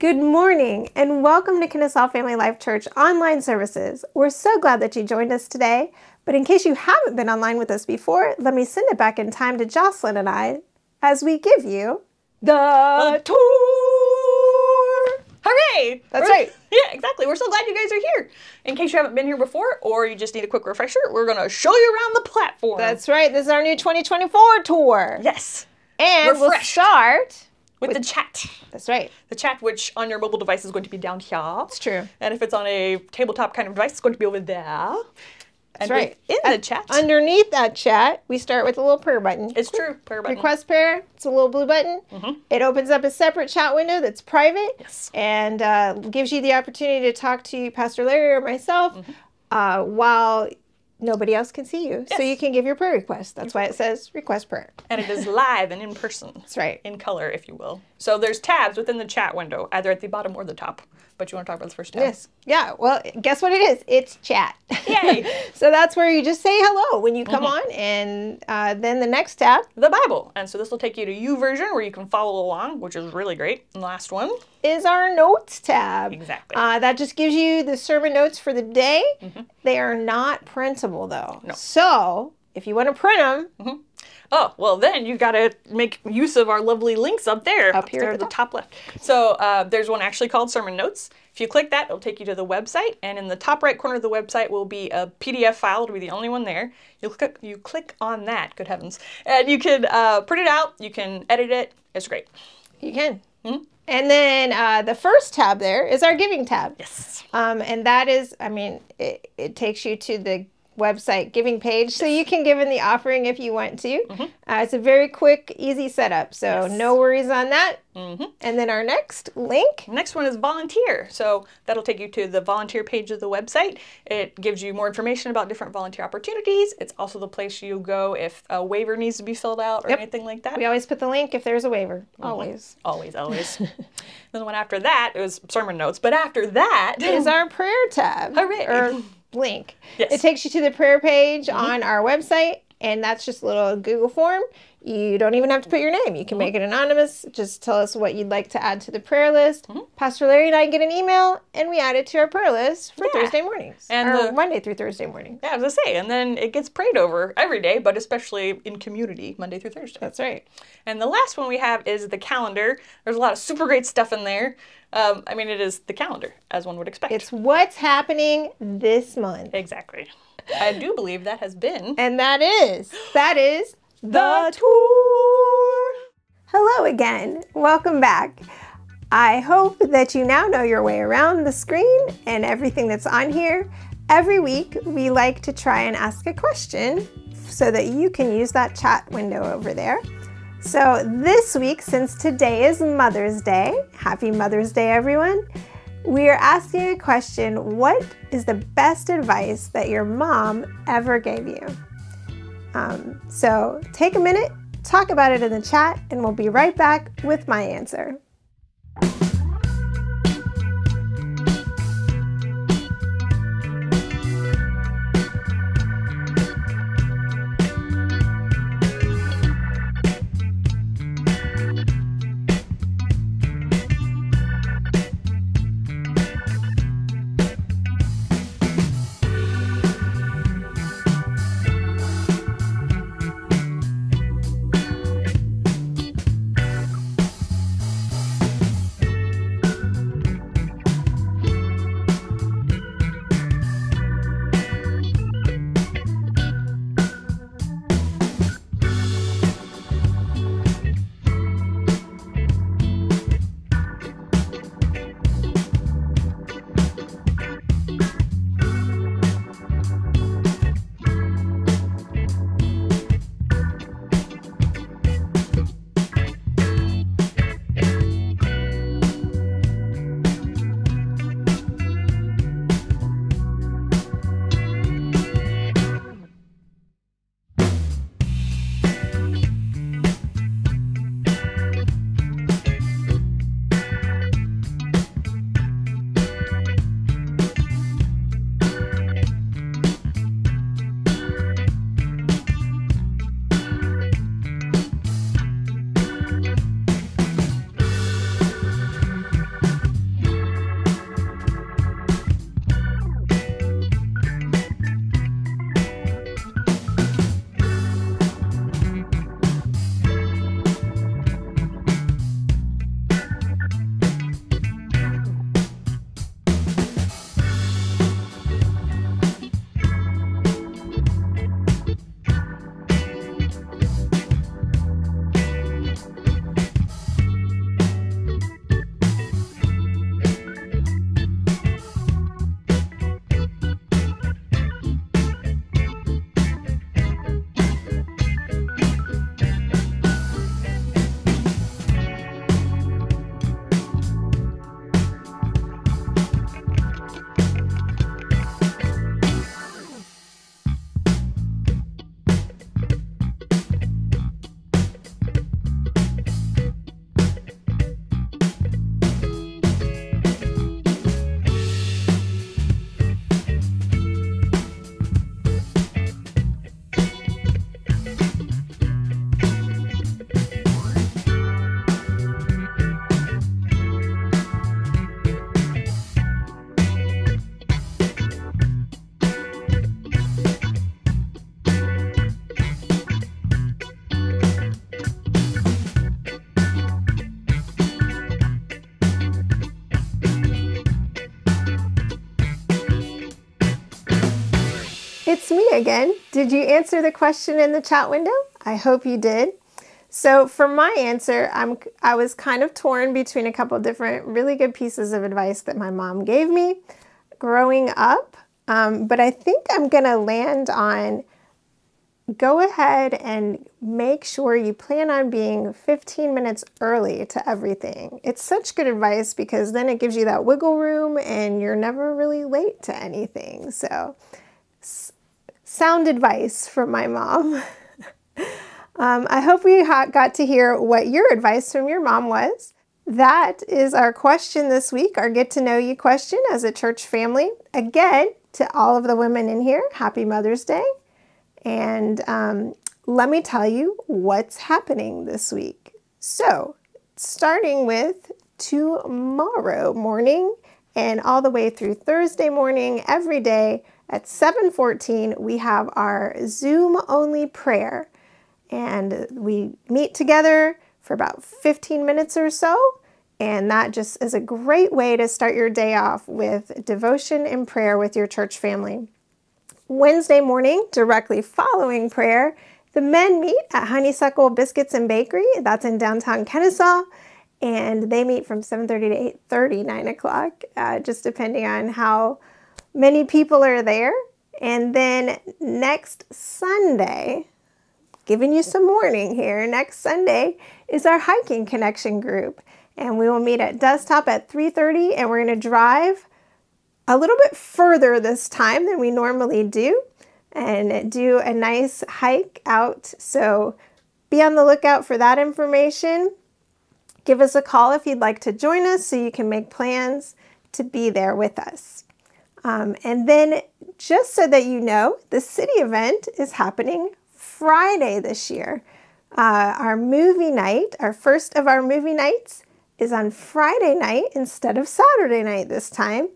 Good morning and welcome to Kennesaw Family Life Church online services. We're so glad that you joined us today. But in case you haven't been online with us before, let me send it back in time to Jocelyn and I as we give you the tour. Hooray! That's We're- right. Yeah, exactly. We're so glad you guys are here. In case you haven't been here before or you just need a quick refresher, we're going to show you around the platform. That's right. This is our new 2024 tour. yes. And we'll Refreshed. start. With, the chat. That's right. The chat, which on your mobile device is going to be down here. It's true. And if it's on a tabletop kind of device, it's going to be over there. That's and right. In the chat. Underneath that chat, we start with a little prayer button. it's true. Prayer button. Request prayer. It's a little blue button. It opens up a separate chat window that's private Yes. and uh, gives you the opportunity to talk to Pastor Larry or myself uh, while nobody else can see you. So you can give your prayer request. That's why it says request prayer. and it is live and in person. That's right. In color, if you will. So there's tabs within the chat window, either at the bottom or the top. But you want to talk about the first tab? Yes. Yeah. Well, guess what it is? It's chat. Yay. so that's where you just say hello when you come on, and uh, then the next tab the Bible. And so this will take you to YouVersion where you can follow along, which is really great. And the last one. is our notes tab. Exactly. Uh, that just gives you the sermon notes for the day. They are not printable though. No. So if you want to print them, Oh, well, then you got to make use of our lovely links up there. Up here there at the the top left. So uh, there's one actually called Sermon Notes. If you click that, it'll take you to the website. And in the top right corner of the website will be a PDF file. It'll be the only one there. You click, you click on that, good heavens. And you can uh, print it out. You can edit it. It's great. you can. And then uh, the first tab there is our giving tab. Yes. Um, and that is, I mean, it, it takes you to the website giving page so you can give in the offering if you want to. Mm-hmm. Uh, it's a very quick, easy setup. So no worries on that. Mm-hmm. And then our next link Next one is volunteer. So that'll take you to the volunteer page of the website. It gives you more information about different volunteer opportunities. It's also the place you go if a waiver needs to be filled out or Yep. anything like that. We always put the link if there's a waiver. Mm-hmm. Always. Always, always. then the one after that it was sermon notes, but after that Is our prayer tab. Hooray. Or link. Yes. It takes you to the prayer page mm-hmm. on our website, and that's just a little Google form. You don't even have to put your name. You can mm-hmm. make it anonymous. Just tell us what you'd like to add to the prayer list. Mm-hmm. Pastor Larry and I get an email, and we add it to our prayer list for Yeah. Thursday mornings. And or the- Monday through Thursday morning. yeah, I was gonna say, and then it gets prayed over every day, but especially in community, Monday through Thursday. That's right. And the last one we have is the calendar. There's a lot of super great stuff in there. Um, I mean, it is the calendar, as one would expect. It's what's happening this month. exactly. I do believe that has been And that is, that is the tour. Hello again. Welcome back. I hope that you now know your way around the screen and everything that's on here. Every week, we like to try and ask a question so that you can use that chat window over there. So, this week, since today is Mother's Day, happy Mother's Day, everyone. We are asking a question What is the best advice that your mom ever gave you? Um, so take a minute, talk about it in the chat, and we'll be right back with my answer. Again. Did you answer the question in the chat window? I hope you did. So for my answer, I'm I was kind of torn between a couple different really good pieces of advice that my mom gave me growing up, um, but I think I'm gonna land on go ahead and make sure you plan on being 15 minutes early to everything. It's such good advice because then it gives you that wiggle room and you're never really late to anything. So, sound advice from my mom. um, I hope we got to hear what your advice from your mom was. That is our question this week, our get to know you question as a church family. Again, to all of the women in here, happy Mother's Day. And um, let me tell you what's happening this week. So, starting with tomorrow morning and all the way through Thursday morning, every day at 7:14, we have our Zoom only prayer. And we meet together for about 15 minutes or so. And that just is a great way to start your day off with devotion and prayer with your church family. Wednesday morning, directly following prayer, the men meet at Honeysuckle Biscuits and Bakery. That's in downtown Kennesaw. And they meet from 7.30 to 8.30, 9 o'clock, uh, just depending on how many people are there. And then next Sunday, giving you some warning here, next Sunday is our hiking connection group. And we will meet at Desktop at 3.30 and we're going to drive a little bit further this time than we normally do and do a nice hike out. So be on the lookout for that information. Give us a call if you'd like to join us so you can make plans to be there with us. Um, and then, just so that you know, the city event is happening Friday this year. Uh, our movie night, our first of our movie nights, is on Friday night instead of Saturday night this time.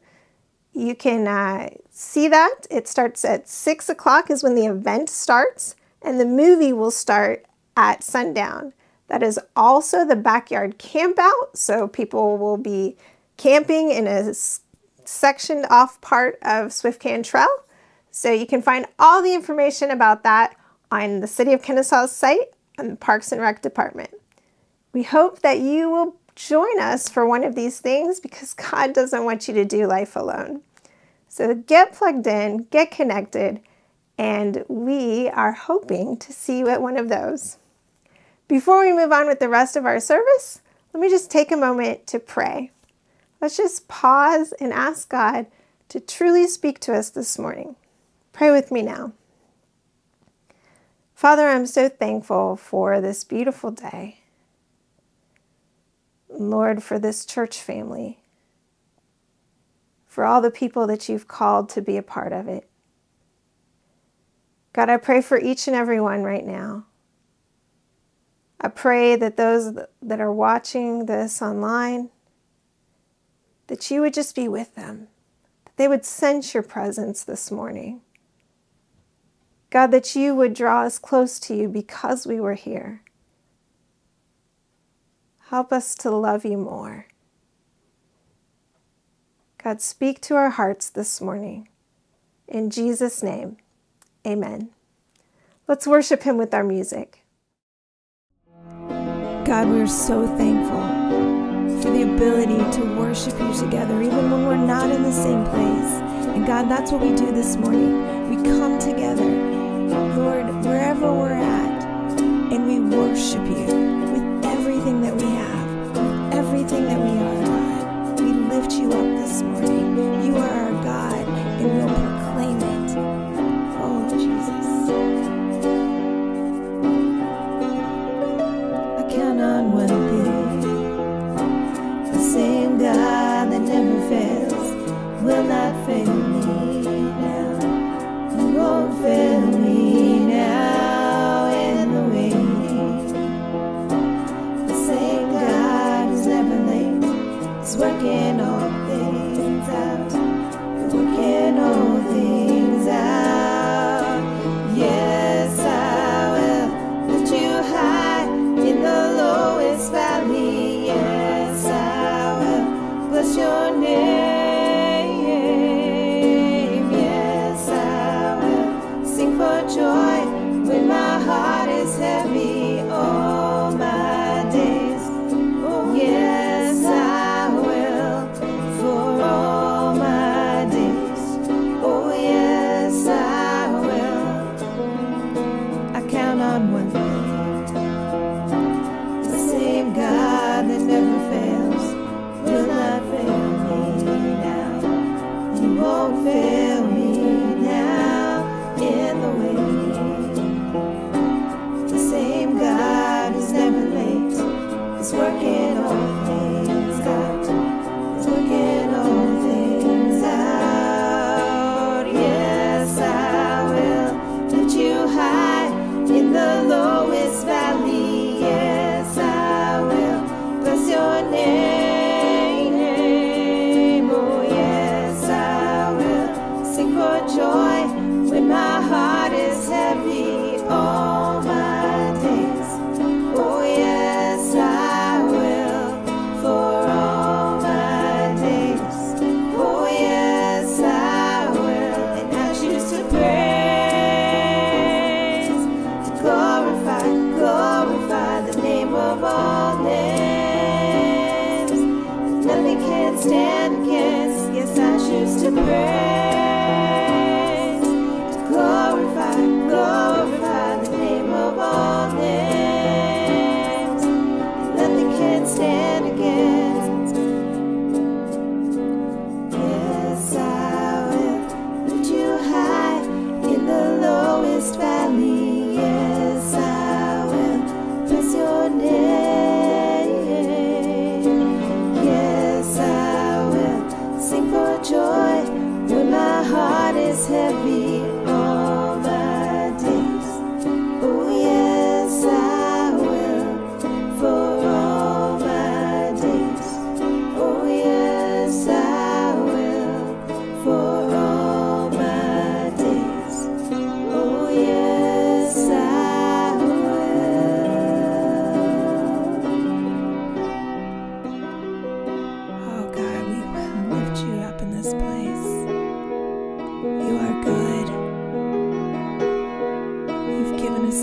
You can uh, see that. It starts at 6 o'clock is when the event starts, and the movie will start at sundown. That is also the backyard campout, so people will be camping in a sectioned off part of Swift Cantrell. So you can find all the information about that on the City of Kennesaw's site on the Parks and Rec Department. We hope that you will join us for one of these things because God doesn't want you to do life alone. So get plugged in, get connected, and we are hoping to see you at one of those. Before we move on with the rest of our service, let me just take a moment to pray. Let's just pause and ask God to truly speak to us this morning. Pray with me now. Father, I'm so thankful for this beautiful day. Lord, for this church family, for all the people that you've called to be a part of it. God, I pray for each and every one right now. I pray that those that are watching this online, that you would just be with them, that they would sense your presence this morning. God, that you would draw us close to you because we were here. Help us to love you more. God, speak to our hearts this morning. In Jesus' name, amen. Let's worship him with our music. God, we're so thankful for the ability to worship you together, even when we're not in the same place. And God, that's what we do this morning. We come together, Lord, wherever we're at, and we worship you with everything that we have, everything that we are, God. We lift you up this morning. You are someone's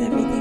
everything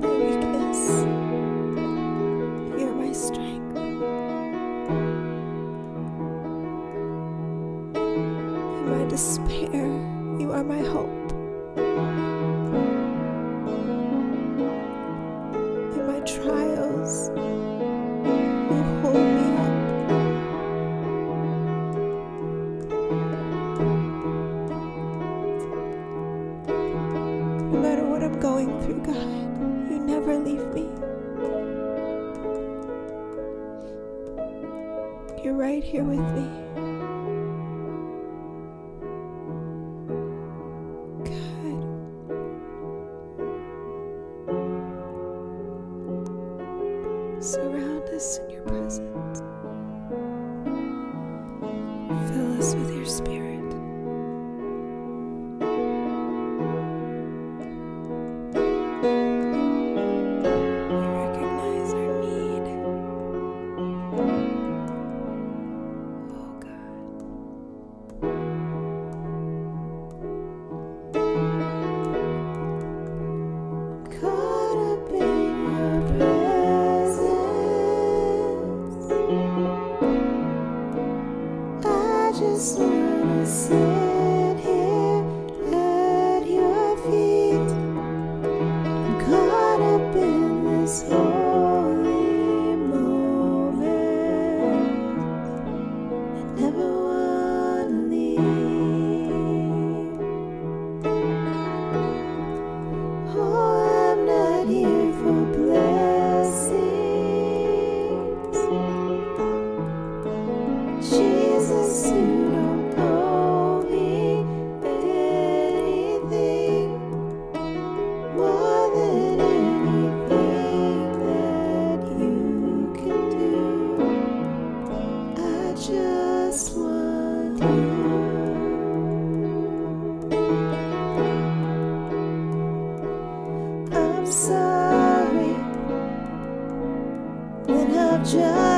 baby. Just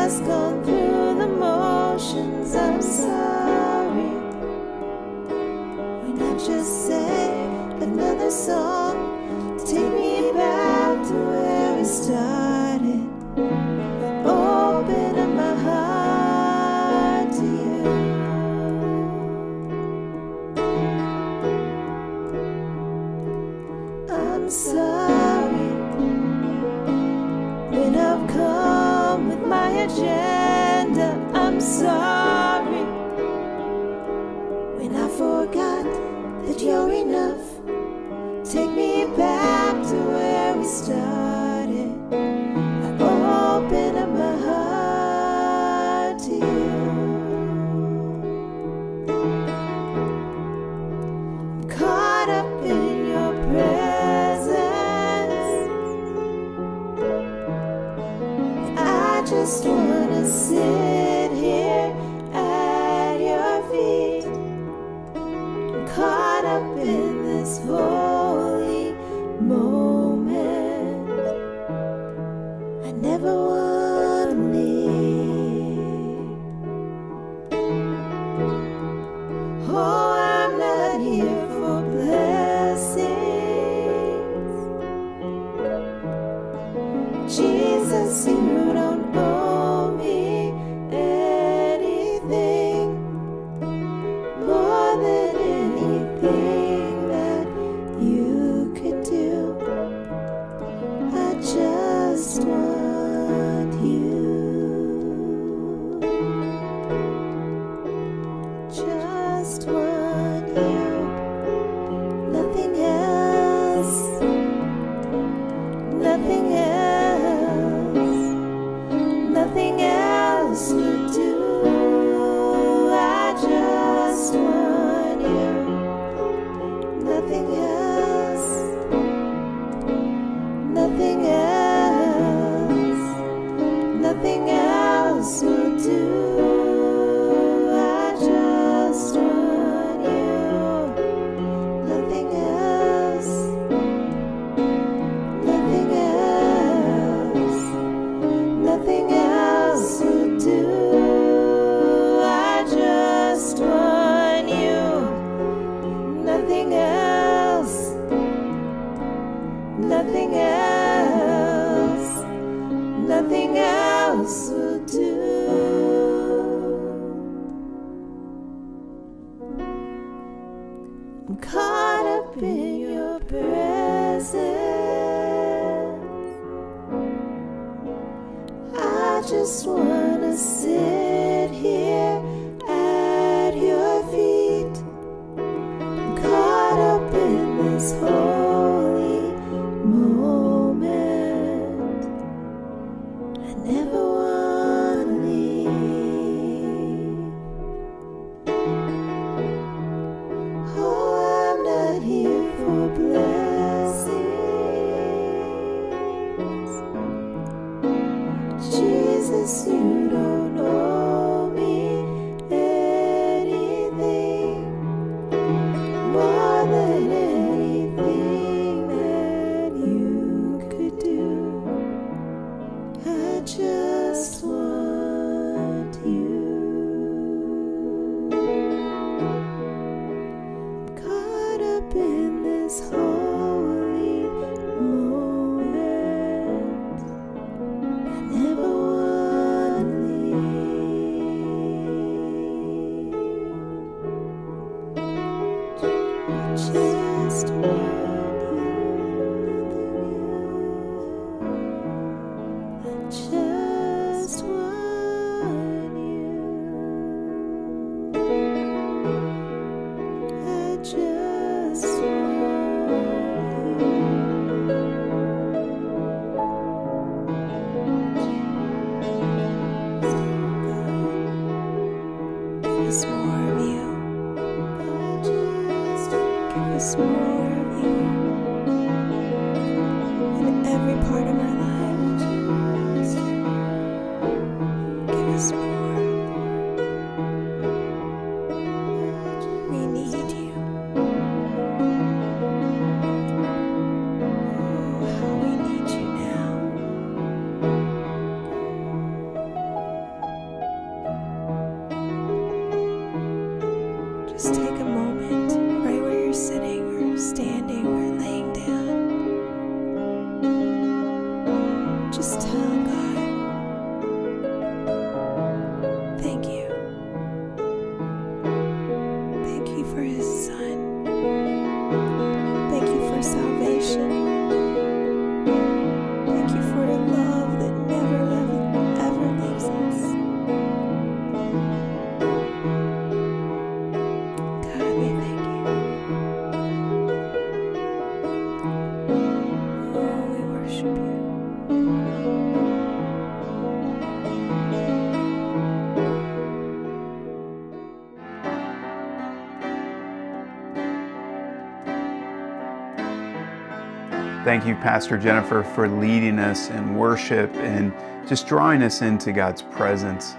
Thank you, Pastor Jennifer, for leading us in worship and just drawing us into God's presence.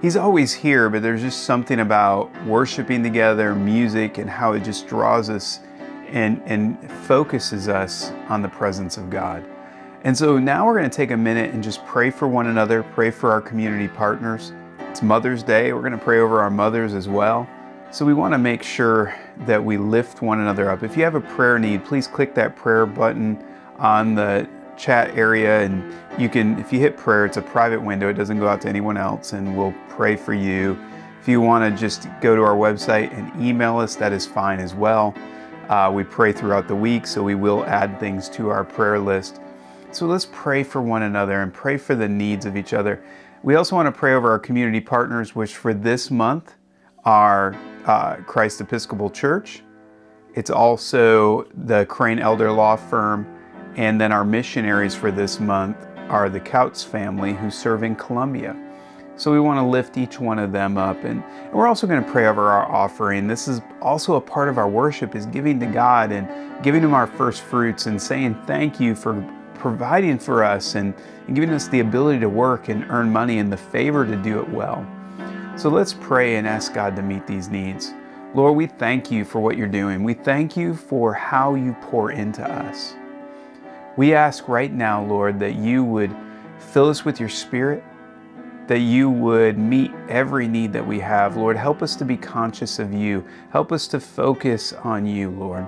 He's always here, but there's just something about worshiping together, music, and how it just draws us and, and focuses us on the presence of God. And so now we're going to take a minute and just pray for one another, pray for our community partners. It's Mother's Day. We're going to pray over our mothers as well. So we want to make sure that we lift one another up. If you have a prayer need, please click that prayer button on the chat area and you can if you hit prayer it's a private window. It doesn't go out to anyone else and we'll pray for you. If you want to just go to our website and email us that is fine as well. Uh, we pray throughout the week so we will add things to our prayer list. So let's pray for one another and pray for the needs of each other. We also want to pray over our community partners which for this month are uh, christ episcopal church. It's also the crane elder law firm and then our missionaries for this month are the Couts family who serve in Colombia. So we want to lift each one of them up. And, we're also going to pray over our offering. This is also a part of our worship is giving to God and giving him our first fruits and saying thank you for providing for us and, and giving us the ability to work and earn money and the favor to do it well. So let's pray and ask God to meet these needs. Lord, we thank you for what you're doing. We thank you for how you pour into us. We ask right now, Lord, that you would fill us with your spirit, that you would meet every need that we have. Lord, help us to be conscious of you. Help us to focus on you, Lord.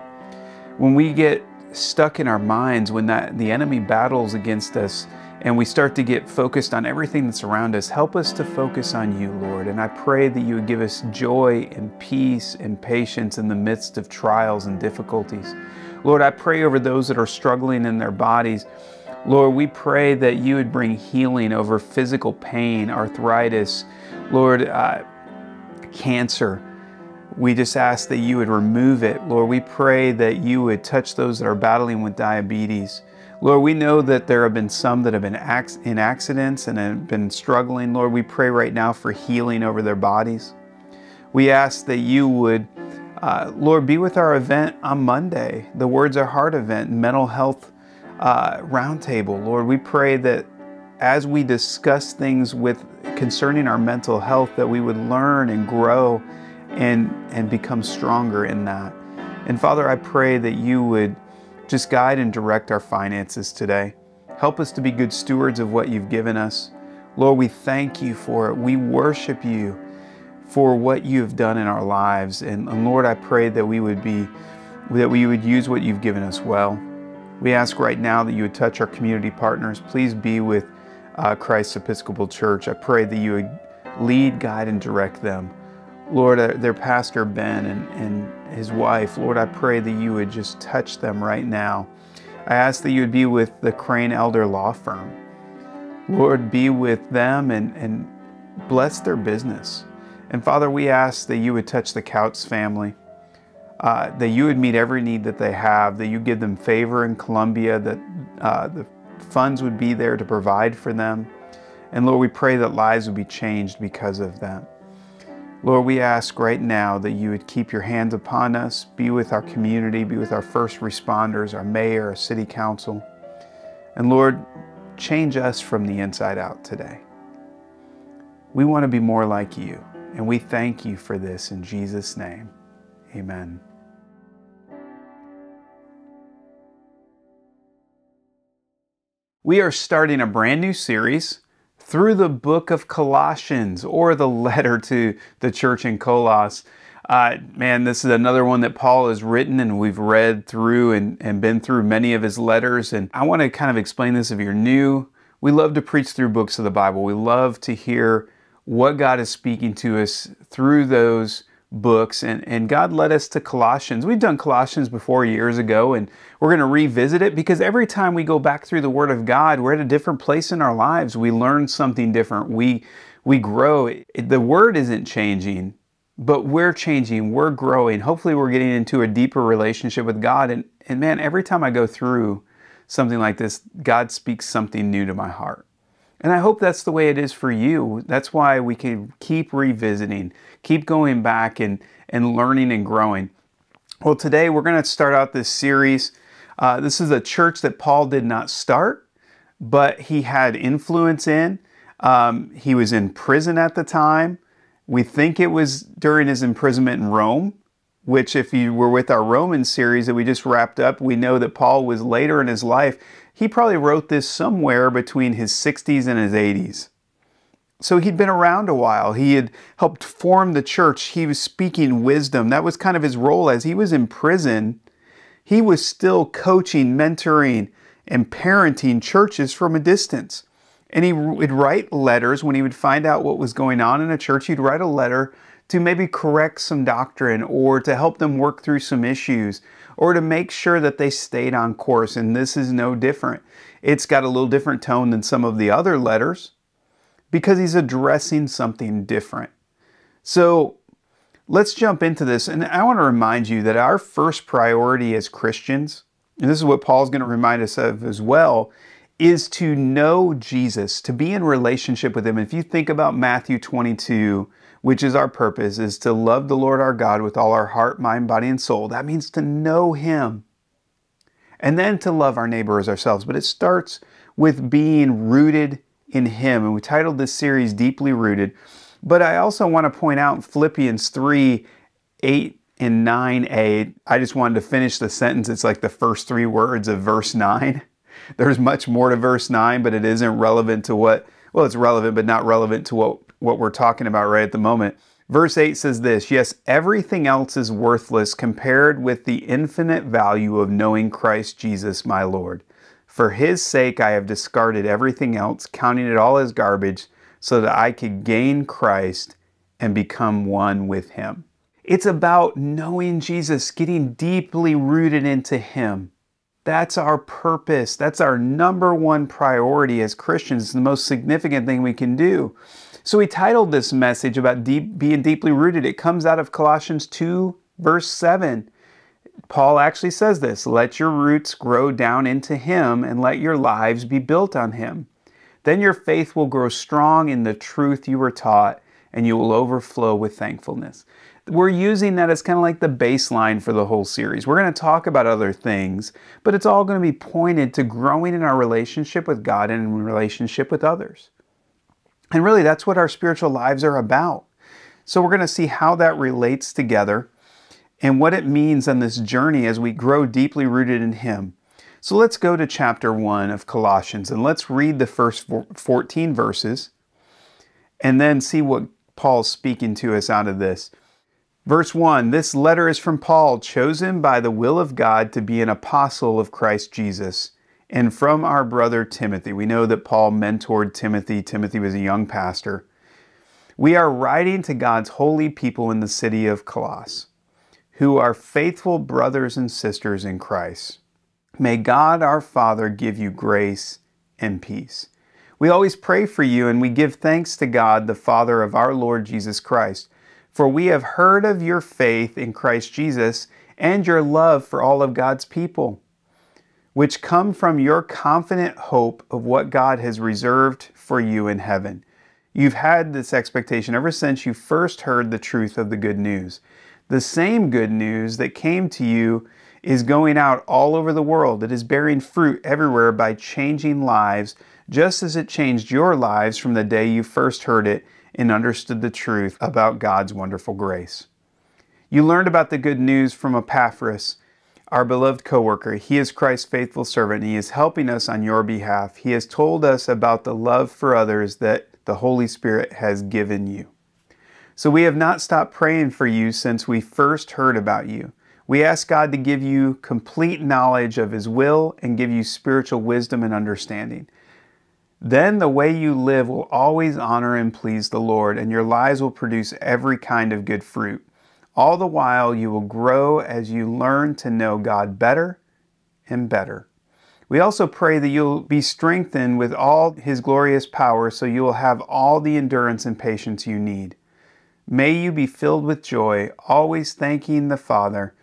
When we get stuck in our minds, when that the enemy battles against us and we start to get focused on everything that's around us, help us to focus on you, Lord. And I pray that you would give us joy and peace and patience in the midst of trials and difficulties. Lord, I pray over those that are struggling in their bodies. Lord, we pray that you would bring healing over physical pain, arthritis, Lord, uh, cancer. We just ask that you would remove it. Lord, we pray that you would touch those that are battling with diabetes. Lord, we know that there have been some that have been in accidents and have been struggling. Lord, we pray right now for healing over their bodies. We ask that you would, uh, Lord, be with our event on Monday, the Words Are Heart event, mental health uh, roundtable. Lord, we pray that as we discuss things with concerning our mental health, that we would learn and grow and, and become stronger in that. And Father, I pray that you would just guide and direct our finances today. Help us to be good stewards of what you've given us. Lord, we thank you for it. We worship you for what you have done in our lives. And, and, Lord, I pray that we would be that we would use what you've given us well. We ask right now that you would touch our community partners. Please be with uh, Christ Episcopal Church. I pray that you would lead, guide, and direct them. Lord, uh, their pastor Ben and, and his wife, Lord, I pray that you would just touch them right now. I ask that you would be with the Crane Elder Law Firm. Lord, be with them and, and bless their business. And Father, we ask that you would touch the Couts family, uh, that you would meet every need that they have, that you give them favor in Colombia, that uh, the funds would be there to provide for them. And Lord, we pray that lives would be changed because of that. Lord, we ask right now that you would keep your hands upon us, be with our community, be with our first responders, our mayor, our city council. And Lord, change us from the inside out today. We want to be more like you, and we thank you for this in Jesus' name. Amen. We are starting a brand new series through the book of Colossians or the letter to the church in Colossus. Uh, man, this is another one that Paul has written and we've read through and, and been through many of his letters. And I want to kind of explain this if you're new. We love to preach through books of the Bible. We love to hear what God is speaking to us through those books and, and God led us to Colossians. We've done Colossians before years ago and we're going to revisit it because every time we go back through the Word of God, we're at a different place in our lives. We learn something different. We we grow. The Word isn't changing, but we're changing. We're growing. Hopefully we're getting into a deeper relationship with God. And, and man, every time I go through something like this, God speaks something new to my heart. And I hope that's the way it is for you. That's why we can keep revisiting, keep going back and, and learning and growing. Well, today we're going to start out this series. Uh, this is a church that Paul did not start, but he had influence in. Um, he was in prison at the time. We think it was during his imprisonment in Rome, which, if you were with our Roman series that we just wrapped up, we know that Paul was later in his life he probably wrote this somewhere between his 60s and his 80s. So he'd been around a while. He had helped form the church. He was speaking wisdom. That was kind of his role as he was in prison. He was still coaching, mentoring, and parenting churches from a distance. And he would write letters when he would find out what was going on in a church. He'd write a letter to maybe correct some doctrine or to help them work through some issues or to make sure that they stayed on course. And this is no different. It's got a little different tone than some of the other letters because he's addressing something different. So let's jump into this. And I want to remind you that our first priority as Christians, and this is what Paul's going to remind us of as well, is to know Jesus, to be in relationship with Him. If you think about Matthew 22, which is our purpose, is to love the Lord our God with all our heart, mind, body, and soul. That means to know Him. And then to love our neighbor as ourselves. But it starts with being rooted in Him. And we titled this series Deeply Rooted. But I also want to point out Philippians 3 8 and 9a. I just wanted to finish the sentence. It's like the first three words of verse 9. There's much more to verse 9, but it isn't relevant to what, well, it's relevant, but not relevant to what what we're talking about right at the moment. Verse 8 says this Yes, everything else is worthless compared with the infinite value of knowing Christ Jesus my Lord. For his sake, I have discarded everything else, counting it all as garbage, so that I could gain Christ and become one with him. It's about knowing Jesus, getting deeply rooted into him. That's our purpose. That's our number one priority as Christians. It's the most significant thing we can do. So we titled this message about deep, being deeply rooted. It comes out of Colossians 2, verse 7. Paul actually says this let your roots grow down into Him and let your lives be built on Him. Then your faith will grow strong in the truth you were taught and you will overflow with thankfulness. We're using that as kind of like the baseline for the whole series. We're going to talk about other things, but it's all going to be pointed to growing in our relationship with God and in relationship with others. And really, that's what our spiritual lives are about. So, we're going to see how that relates together and what it means on this journey as we grow deeply rooted in Him. So let's go to chapter 1 of Colossians and let's read the first 14 verses and then see what Paul's speaking to us out of this. Verse 1 This letter is from Paul, chosen by the will of God to be an apostle of Christ Jesus, and from our brother Timothy. We know that Paul mentored Timothy. Timothy was a young pastor. We are writing to God's holy people in the city of Colossus who are faithful brothers and sisters in Christ. May God our Father give you grace and peace. We always pray for you and we give thanks to God, the Father of our Lord Jesus Christ, for we have heard of your faith in Christ Jesus and your love for all of God's people, which come from your confident hope of what God has reserved for you in heaven. You've had this expectation ever since you first heard the truth of the good news. The same good news that came to you is going out all over the world. It is bearing fruit everywhere by changing lives, just as it changed your lives from the day you first heard it and understood the truth about God's wonderful grace. You learned about the good news from Epaphras, our beloved coworker. He is Christ's faithful servant. He is helping us on your behalf. He has told us about the love for others that the Holy Spirit has given you. So we have not stopped praying for you since we first heard about you. We ask God to give you complete knowledge of His will and give you spiritual wisdom and understanding. Then the way you live will always honor and please the Lord, and your lives will produce every kind of good fruit. All the while, you will grow as you learn to know God better and better. We also pray that you'll be strengthened with all His glorious power so you will have all the endurance and patience you need. May you be filled with joy, always thanking the Father.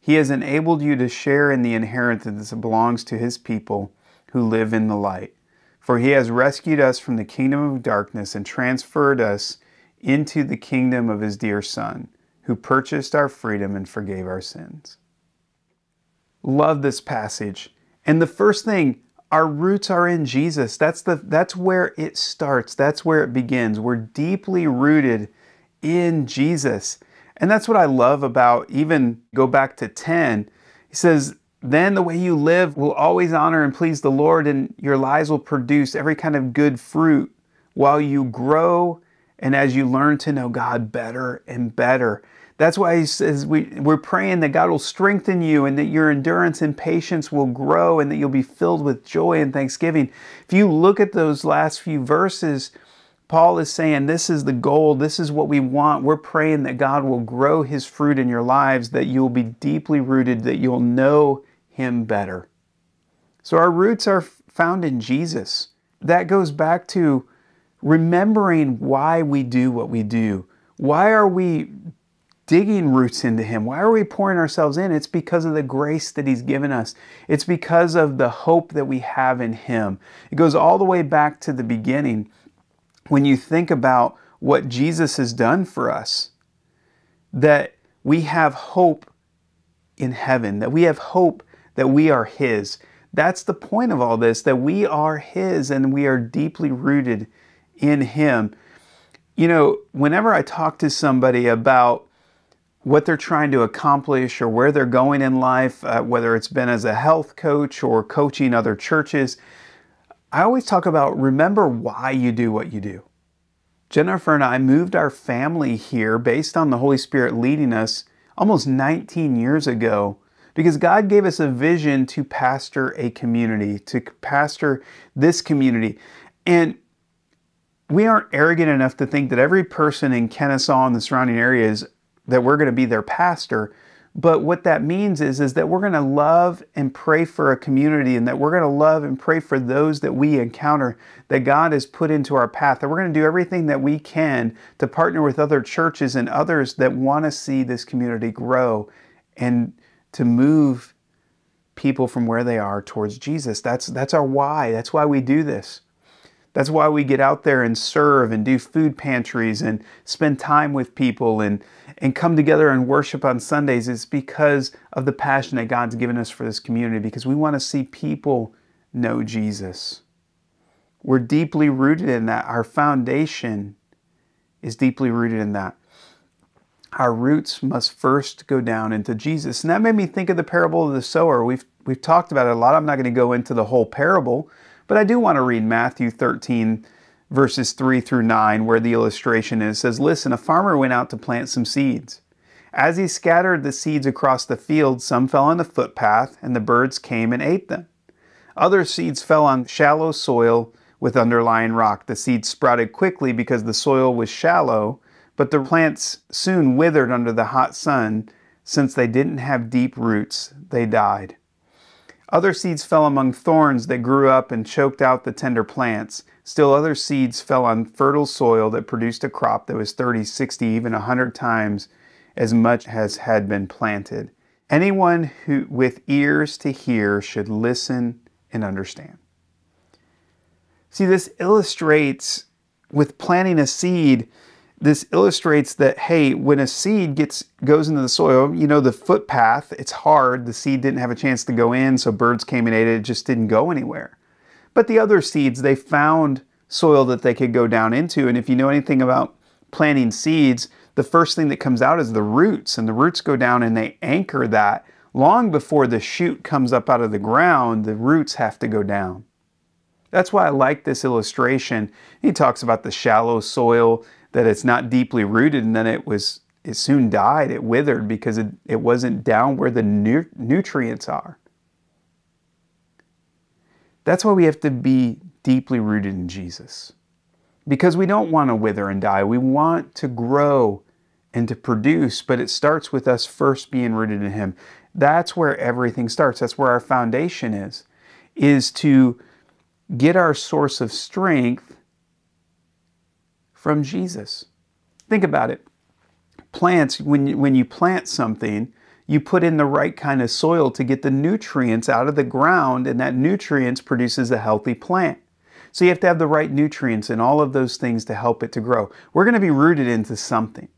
He has enabled you to share in the inheritance that belongs to His people who live in the light. For He has rescued us from the kingdom of darkness and transferred us into the kingdom of His dear Son, who purchased our freedom and forgave our sins. Love this passage. And the first thing, our roots are in Jesus. That's the that's where it starts. That's where it begins. We're deeply rooted in Jesus. And that's what I love about even go back to 10. He says, then the way you live will always honor and please the Lord, and your lives will produce every kind of good fruit while you grow and as you learn to know God better and better. That's why he says we, we're praying that God will strengthen you and that your endurance and patience will grow and that you'll be filled with joy and thanksgiving. If you look at those last few verses, Paul is saying this is the goal, this is what we want. We're praying that God will grow his fruit in your lives, that you'll be deeply rooted, that you'll know him better. So our roots are found in Jesus. That goes back to remembering why we do what we do. Why are we digging roots into Him? Why are we pouring ourselves in? It's because of the grace that He's given us. It's because of the hope that we have in Him. It goes all the way back to the beginning when you think about what Jesus has done for us, that we have hope in heaven, that we have hope that we are His. That's the point of all this, that we are His and we are deeply rooted in Him. You know, whenever I talk to somebody about what they're trying to accomplish or where they're going in life, uh, whether it's been as a health coach or coaching other churches, I always talk about remember why you do what you do. Jennifer and I moved our family here based on the Holy Spirit leading us almost 19 years ago because God gave us a vision to pastor a community, to pastor this community. And we aren't arrogant enough to think that every person in Kennesaw and the surrounding areas that we're going to be their pastor. But what that means is, is that we're going to love and pray for a community and that we're going to love and pray for those that we encounter that God has put into our path. That we're going to do everything that we can to partner with other churches and others that want to see this community grow and to move people from where they are towards Jesus. That's, that's our why. That's why we do this. That's why we get out there and serve and do food pantries and spend time with people and, and come together and worship on Sundays. It's because of the passion that God's given us for this community, because we want to see people know Jesus. We're deeply rooted in that. Our foundation is deeply rooted in that our roots must first go down into Jesus. And that made me think of the parable of the sower. We've, we've talked about it a lot. I'm not going to go into the whole parable, but I do want to read Matthew 13, verses 3 through 9, where the illustration is. Says, Listen, a farmer went out to plant some seeds. As he scattered the seeds across the field, some fell on the footpath, and the birds came and ate them. Other seeds fell on shallow soil with underlying rock. The seeds sprouted quickly because the soil was shallow but the plants soon withered under the hot sun. Since they didn't have deep roots, they died. Other seeds fell among thorns that grew up and choked out the tender plants. Still other seeds fell on fertile soil that produced a crop that was 30, 60, even 100 times as much as had been planted. Anyone who with ears to hear should listen and understand. See, this illustrates with planting a seed this illustrates that hey when a seed gets goes into the soil you know the footpath it's hard. The seed didn't have a chance to go in so birds came and ate it. It just didn't go anywhere. But the other seeds they found soil that they could go down into. And if you know anything about planting seeds the first thing that comes out is the roots and the roots go down and they anchor that long before the shoot comes up out of the ground the roots have to go down. That's why I like this illustration. He talks about the shallow soil that it's not deeply rooted and then it was it soon died it withered because it, it wasn't down where the nu- nutrients are. That's why we have to be deeply rooted in jesus. Because we don't want to wither and die. We want to grow and to produce but it starts with us first being rooted in him. That's where everything starts. That's where our foundation is is to get our source of strength from Jesus. Think about it. Plants, when you, when you plant something, you put in the right kind of soil to get the nutrients out of the ground, and that nutrients produces a healthy plant. So you have to have the right nutrients and all of those things to help it to grow. We're going to be rooted into something.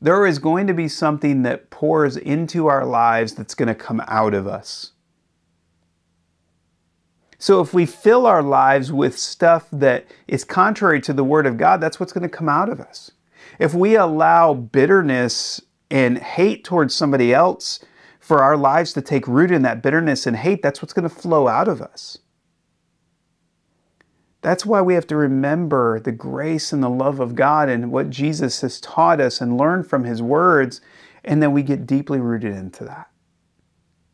There is going to be something that pours into our lives that's going to come out of us. So if we fill our lives with stuff that is contrary to the Word of God, that's what's going to come out of us. If we allow bitterness and hate towards somebody else for our lives to take root in that bitterness and hate, that's what's going to flow out of us. That's why we have to remember the grace and the love of God and what Jesus has taught us and learn from His words, and then we get deeply rooted into that.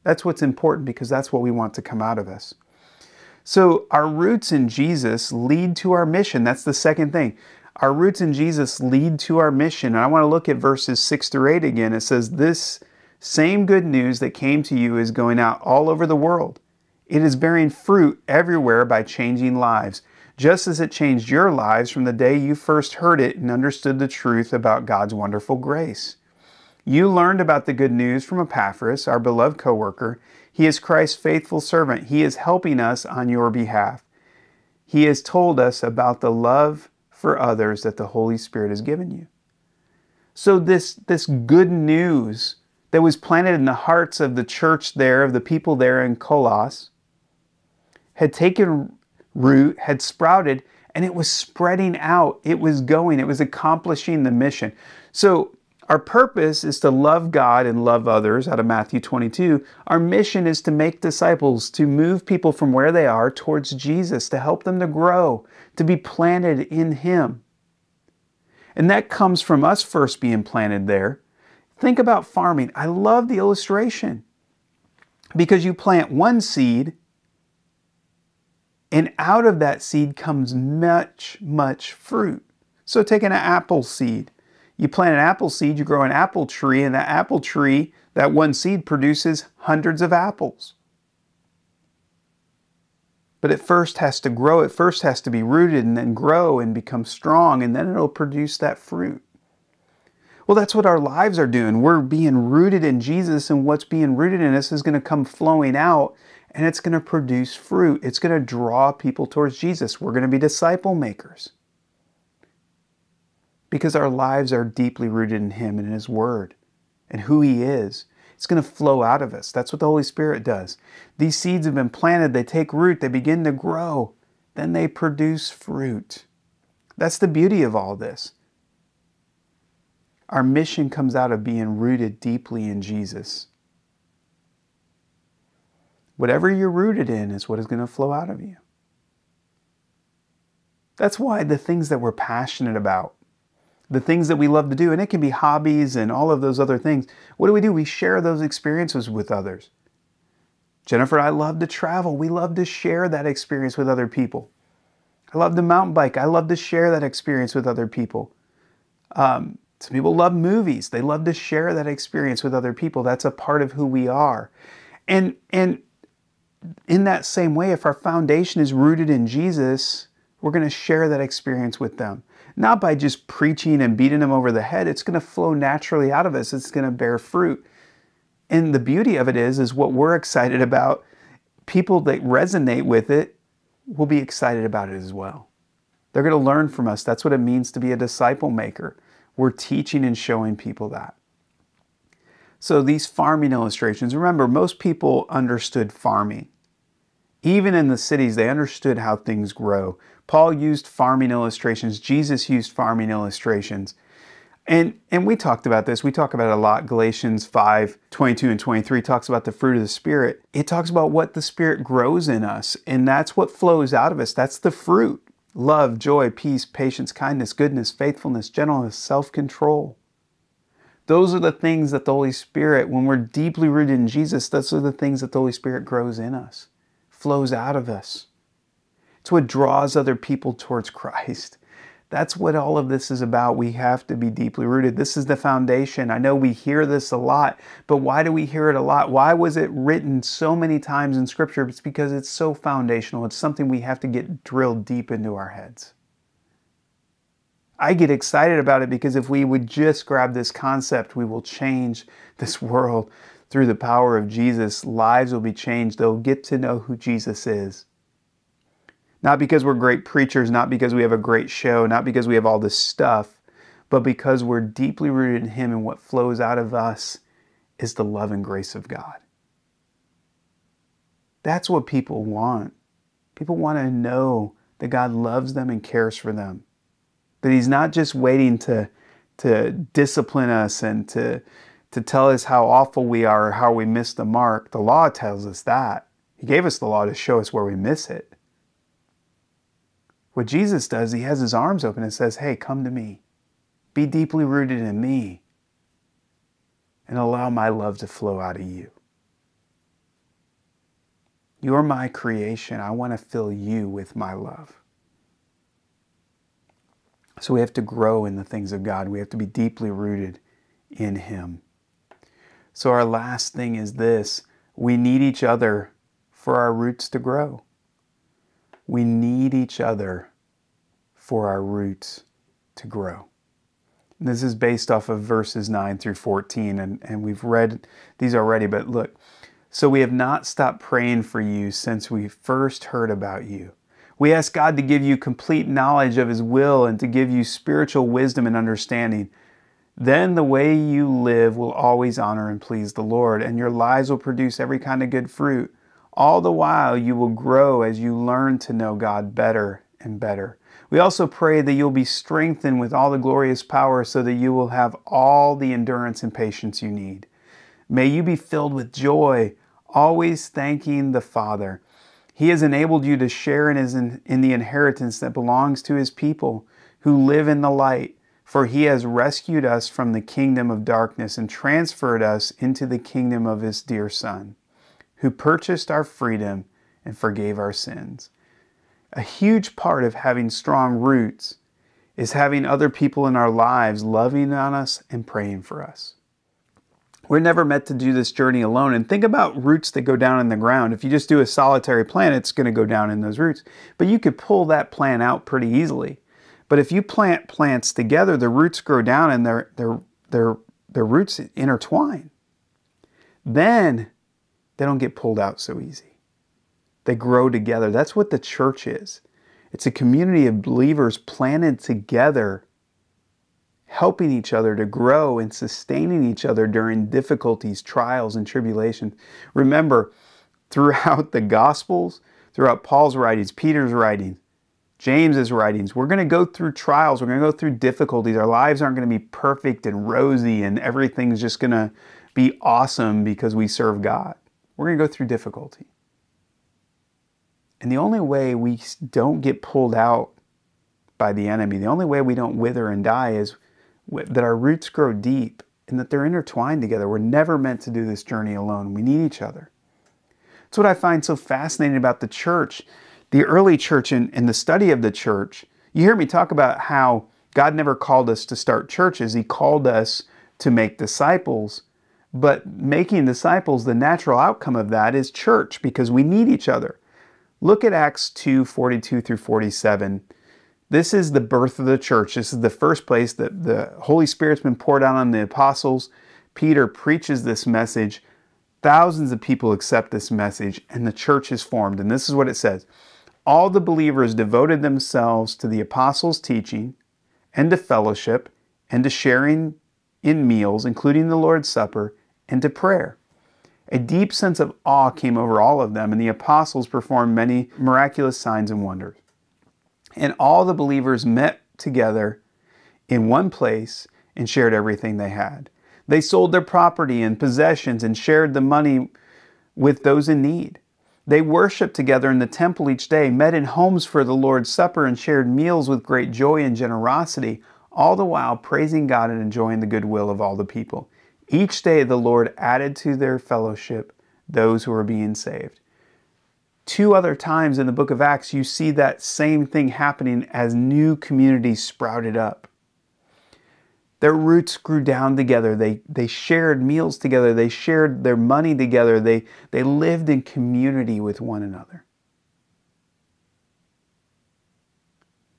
That's what's important because that's what we want to come out of us. So our roots in Jesus lead to our mission. That's the second thing. Our roots in Jesus lead to our mission. And I want to look at verses 6 through 8 again. It says, This same good news that came to you is going out all over the world. It is bearing fruit everywhere by changing lives, just as it changed your lives from the day you first heard it and understood the truth about God's wonderful grace. You learned about the good news from Epaphras, our beloved co worker. He is Christ's faithful servant. He is helping us on your behalf. He has told us about the love for others that the Holy Spirit has given you. So, this, this good news that was planted in the hearts of the church there, of the people there in Colossus, had taken root, had sprouted, and it was spreading out. It was going, it was accomplishing the mission. So, our purpose is to love God and love others out of Matthew 22. Our mission is to make disciples, to move people from where they are towards Jesus, to help them to grow, to be planted in Him. And that comes from us first being planted there. Think about farming. I love the illustration. Because you plant one seed, and out of that seed comes much, much fruit. So, take an apple seed. You plant an apple seed, you grow an apple tree, and that apple tree, that one seed produces hundreds of apples. But it first has to grow, it first has to be rooted and then grow and become strong, and then it'll produce that fruit. Well, that's what our lives are doing. We're being rooted in Jesus, and what's being rooted in us is going to come flowing out and it's going to produce fruit. It's going to draw people towards Jesus. We're going to be disciple makers because our lives are deeply rooted in Him and in His Word and who He is. It's going to flow out of us. That's what the Holy Spirit does. These seeds have been planted, they take root, they begin to grow, then they produce fruit. That's the beauty of all this. Our mission comes out of being rooted deeply in Jesus. Whatever you're rooted in is what is going to flow out of you. That's why the things that we're passionate about, the things that we love to do, and it can be hobbies and all of those other things. What do we do? We share those experiences with others. Jennifer I love to travel. We love to share that experience with other people. I love to mountain bike. I love to share that experience with other people. Um, some people love movies. They love to share that experience with other people. That's a part of who we are. And and in that same way, if our foundation is rooted in Jesus, we're going to share that experience with them not by just preaching and beating them over the head. It's going to flow naturally out of us. It's going to bear fruit. And the beauty of it is, is what we're excited about. People that resonate with it will be excited about it as well. They're going to learn from us. That's what it means to be a disciple maker. We're teaching and showing people that. So these farming illustrations, remember, most people understood farming. Even in the cities, they understood how things grow. Paul used farming illustrations. Jesus used farming illustrations. And, and we talked about this. We talk about it a lot. Galatians 5 22 and 23 talks about the fruit of the Spirit. It talks about what the Spirit grows in us, and that's what flows out of us. That's the fruit love, joy, peace, patience, kindness, goodness, faithfulness, gentleness, self control. Those are the things that the Holy Spirit, when we're deeply rooted in Jesus, those are the things that the Holy Spirit grows in us, flows out of us. It's what draws other people towards Christ. That's what all of this is about. We have to be deeply rooted. This is the foundation. I know we hear this a lot, but why do we hear it a lot? Why was it written so many times in Scripture? It's because it's so foundational. It's something we have to get drilled deep into our heads. I get excited about it because if we would just grab this concept, we will change this world through the power of Jesus. Lives will be changed. They'll get to know who Jesus is. Not because we're great preachers, not because we have a great show, not because we have all this stuff, but because we're deeply rooted in Him and what flows out of us is the love and grace of God. That's what people want. People want to know that God loves them and cares for them. That He's not just waiting to, to discipline us and to, to tell us how awful we are or how we miss the mark. The law tells us that. He gave us the law to show us where we miss it. What Jesus does, he has his arms open and says, Hey, come to me. Be deeply rooted in me and allow my love to flow out of you. You're my creation. I want to fill you with my love. So we have to grow in the things of God. We have to be deeply rooted in Him. So, our last thing is this we need each other for our roots to grow. We need each other for our roots to grow. And this is based off of verses 9 through 14, and, and we've read these already, but look. So we have not stopped praying for you since we first heard about you. We ask God to give you complete knowledge of His will and to give you spiritual wisdom and understanding. Then the way you live will always honor and please the Lord, and your lives will produce every kind of good fruit. All the while, you will grow as you learn to know God better and better. We also pray that you'll be strengthened with all the glorious power so that you will have all the endurance and patience you need. May you be filled with joy, always thanking the Father. He has enabled you to share in, his, in the inheritance that belongs to his people who live in the light, for he has rescued us from the kingdom of darkness and transferred us into the kingdom of his dear Son. who purchased our freedom and forgave our sins. A huge part of having strong roots is having other people in our lives loving on us and praying for us. We're never meant to do this journey alone. And think about roots that go down in the ground. If you just do a solitary plant, it's going to go down in those roots. But you could pull that plant out pretty easily. But if you plant plants together, the roots grow down and their, their, their, their roots intertwine. Then they don't get pulled out so easy. They grow together. That's what the church is. It's a community of believers planted together, helping each other to grow and sustaining each other during difficulties, trials, and tribulations. Remember, throughout the Gospels, throughout Paul's writings, Peter's writings, James's writings, we're going to go through trials, we're going to go through difficulties. Our lives aren't going to be perfect and rosy and everything's just going to be awesome because we serve God. We're going to go through difficulty. And the only way we don't get pulled out by the enemy, the only way we don't wither and die is that our roots grow deep and that they're intertwined together. We're never meant to do this journey alone. We need each other. It's what I find so fascinating about the church the early church and, and the study of the church, you hear me talk about how God never called us to start churches. He called us to make disciples. But making disciples, the natural outcome of that is church because we need each other. Look at Acts 2 42 through 47. This is the birth of the church. This is the first place that the Holy Spirit's been poured out on the apostles. Peter preaches this message. Thousands of people accept this message, and the church is formed. And this is what it says all the believers devoted themselves to the apostles' teaching and to fellowship and to sharing in meals, including the Lord's Supper, and to prayer. A deep sense of awe came over all of them, and the apostles performed many miraculous signs and wonders. And all the believers met together in one place and shared everything they had. They sold their property and possessions and shared the money with those in need. They worshiped together in the temple each day, met in homes for the Lord's Supper, and shared meals with great joy and generosity, all the while praising God and enjoying the goodwill of all the people. Each day the Lord added to their fellowship those who were being saved. Two other times in the book of Acts, you see that same thing happening as new communities sprouted up. Their roots grew down together. They, they shared meals together. They shared their money together. They, they lived in community with one another.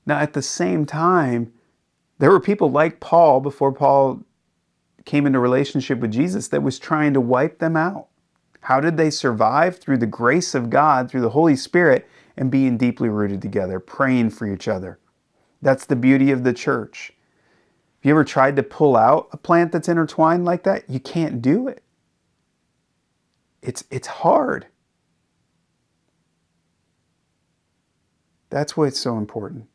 Now, at the same time, there were people like Paul before Paul came into relationship with Jesus that was trying to wipe them out. How did they survive? Through the grace of God, through the Holy Spirit, and being deeply rooted together, praying for each other. That's the beauty of the church. Have you ever tried to pull out a plant that's intertwined like that? You can't do it. It's, it's hard. That's why it's so important.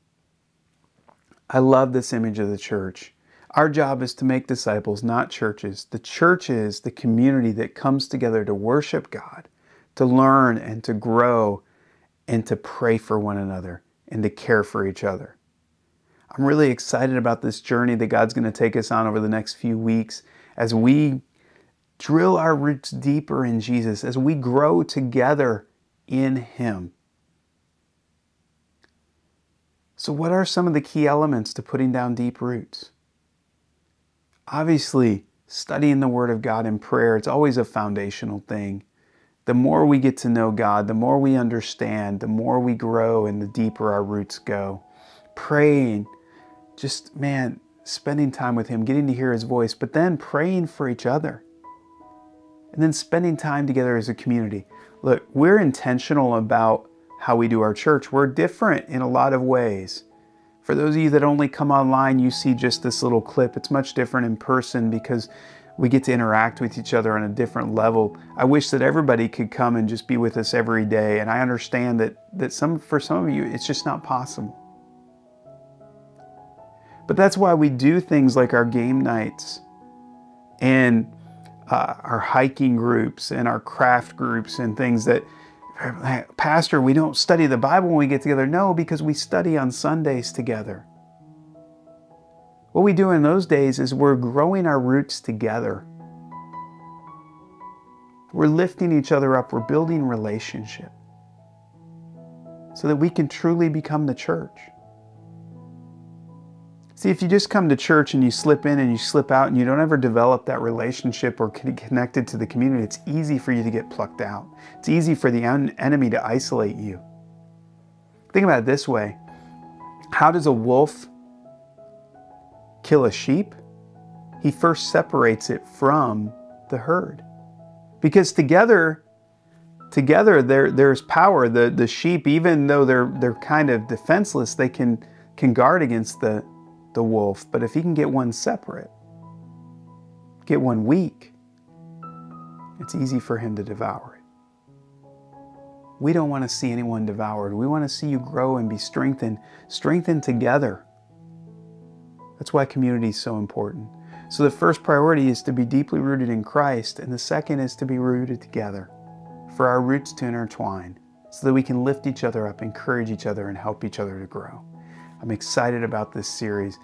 I love this image of the church. Our job is to make disciples, not churches. The church is the community that comes together to worship God, to learn and to grow, and to pray for one another and to care for each other. I'm really excited about this journey that God's going to take us on over the next few weeks as we drill our roots deeper in Jesus, as we grow together in Him. So, what are some of the key elements to putting down deep roots? Obviously, studying the Word of God in prayer, it's always a foundational thing. The more we get to know God, the more we understand, the more we grow, and the deeper our roots go. Praying, just, man, spending time with Him, getting to hear His voice, but then praying for each other. And then spending time together as a community. Look, we're intentional about how we do our church. We're different in a lot of ways. For those of you that only come online, you see just this little clip. It's much different in person because we get to interact with each other on a different level. I wish that everybody could come and just be with us every day. And I understand that, that some, for some of you, it's just not possible. But that's why we do things like our game nights and uh, our hiking groups and our craft groups and things that, Pastor, we don't study the Bible when we get together. No, because we study on Sundays together. What we do in those days is we're growing our roots together. We're lifting each other up. We're building relationship so that we can truly become the church. See, if you just come to church and you slip in and you slip out and you don't ever develop that relationship or get connected to the community, it's easy for you to get plucked out. It's easy for the enemy to isolate you. Think about it this way How does a wolf kill a sheep? He first separates it from the herd. Because together, together there, there's power. The, the sheep, even though they're, they're kind of defenseless, they can, can guard against the, the wolf, but if he can get one separate, get one weak, it's easy for him to devour it. We don't want to see anyone devoured. We want to see you grow and be strengthened, strengthened together. That's why community is so important. So the first priority is to be deeply rooted in Christ, and the second is to be rooted together, for our roots to intertwine, so that we can lift each other up, encourage each other, and help each other to grow. I'm excited about this series.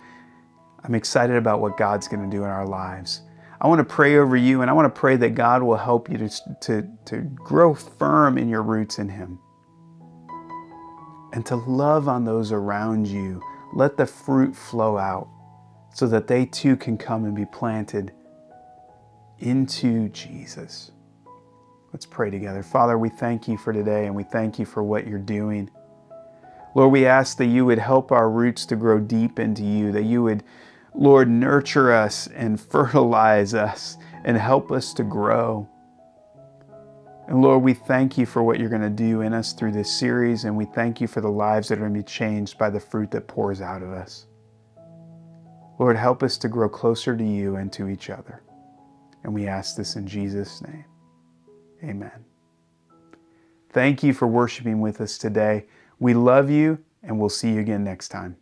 I'm excited about what God's going to do in our lives. I want to pray over you and I want to pray that God will help you to, to, to grow firm in your roots in Him and to love on those around you. Let the fruit flow out so that they too can come and be planted into Jesus. Let's pray together. Father, we thank you for today and we thank you for what you're doing. Lord, we ask that you would help our roots to grow deep into you, that you would, Lord, nurture us and fertilize us and help us to grow. And Lord, we thank you for what you're going to do in us through this series, and we thank you for the lives that are going to be changed by the fruit that pours out of us. Lord, help us to grow closer to you and to each other. And we ask this in Jesus' name. Amen. Thank you for worshiping with us today. We love you, and we'll see you again next time.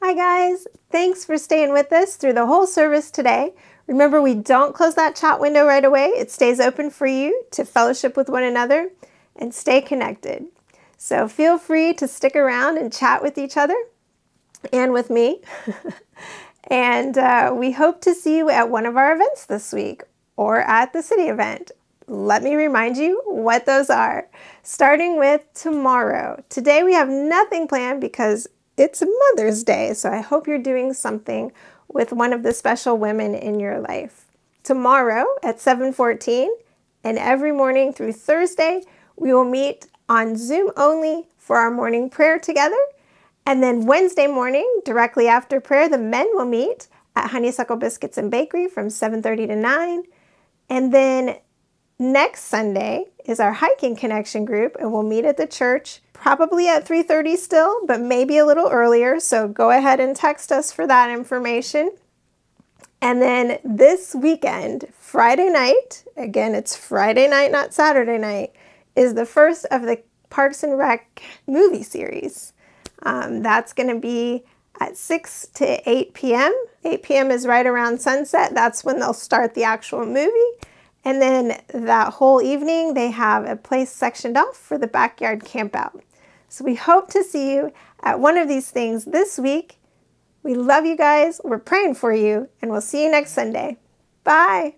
Hi, guys. Thanks for staying with us through the whole service today. Remember, we don't close that chat window right away, it stays open for you to fellowship with one another and stay connected. So feel free to stick around and chat with each other and with me. and uh, we hope to see you at one of our events this week or at the city event let me remind you what those are. Starting with tomorrow. Today we have nothing planned because it's Mother's Day, so I hope you're doing something with one of the special women in your life. Tomorrow at 7:14 and every morning through Thursday, we will meet on Zoom only for our morning prayer together. And then Wednesday morning, directly after prayer, the men will meet at Honeysuckle Biscuits and Bakery from 7:30 to 9. And then Next Sunday is our hiking connection group and we'll meet at the church probably at 3:30 still, but maybe a little earlier, so go ahead and text us for that information. And then this weekend, Friday night, again it's Friday night, not Saturday night, is the first of the Parks and Rec movie series. Um, that's going to be at 6 to 8 p.m. 8 p.m. is right around sunset. That's when they'll start the actual movie. And then that whole evening, they have a place sectioned off for the backyard campout. So we hope to see you at one of these things this week. We love you guys. We're praying for you, and we'll see you next Sunday. Bye.